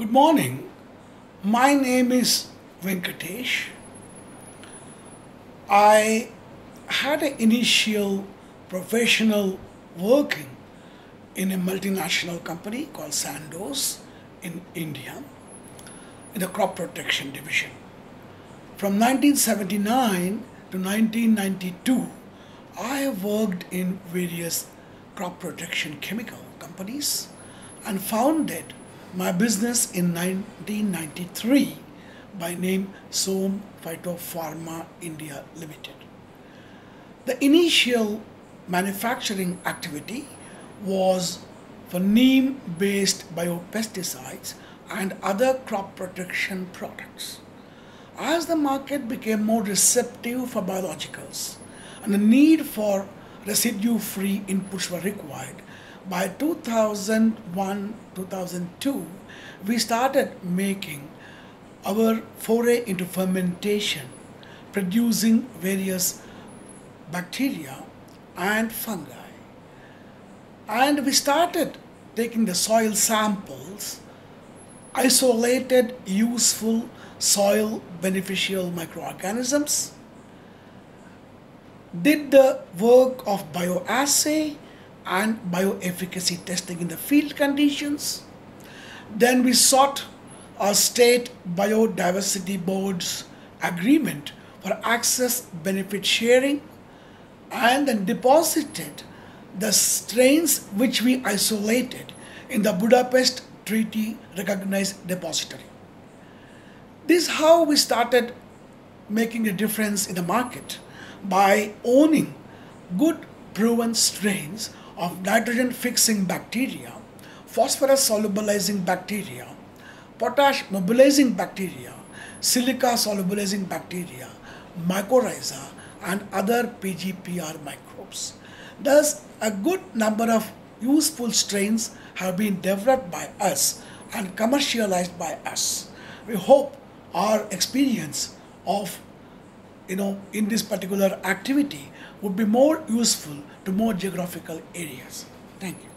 Good morning. My name is Venkatesh. I had an initial professional working in a multinational company called Sandoz in India in the crop protection division. From 1979 to 1992, I worked in various crop protection chemical companies and founded my business in 1993 by name Som Phytopharma India Limited. The initial manufacturing activity was for neem based biopesticides and other crop protection products. As the market became more receptive for biologicals and the need for residue free inputs were required, by 2001 2002 we started making our foray into fermentation producing various bacteria and fungi. And we started taking the soil samples isolated useful soil beneficial microorganisms did the work of bioassay and bioefficacy testing in the field conditions. Then we sought a state biodiversity board's agreement for access benefit sharing and then deposited the strains which we isolated in the Budapest Treaty recognized depository. This is how we started making a difference in the market by owning good proven strains of nitrogen fixing bacteria, phosphorus solubilizing bacteria, potash mobilizing bacteria, silica solubilizing bacteria, mycorrhiza, and other PGPR microbes. Thus, a good number of useful strains have been developed by us and commercialized by us. We hope our experience of you know in this particular activity would be more useful to more geographical areas. Thank you.